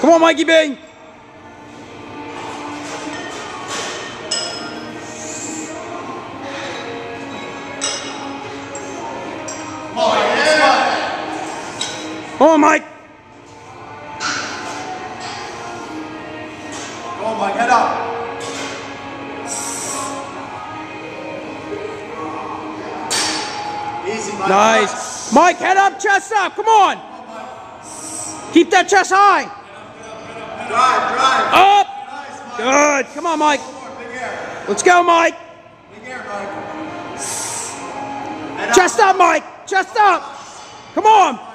Come on, Mikey B. Come on, Mike. Come on, Mike, head up. Easy, Mike. Nice. Mike, head up, chest up. Come on. Keep that chest high. Drive, drive. Up. Nice, Mike. Good. Come on, Mike. Let's go, Mike. Chest up, Mike. Chest up. Come on.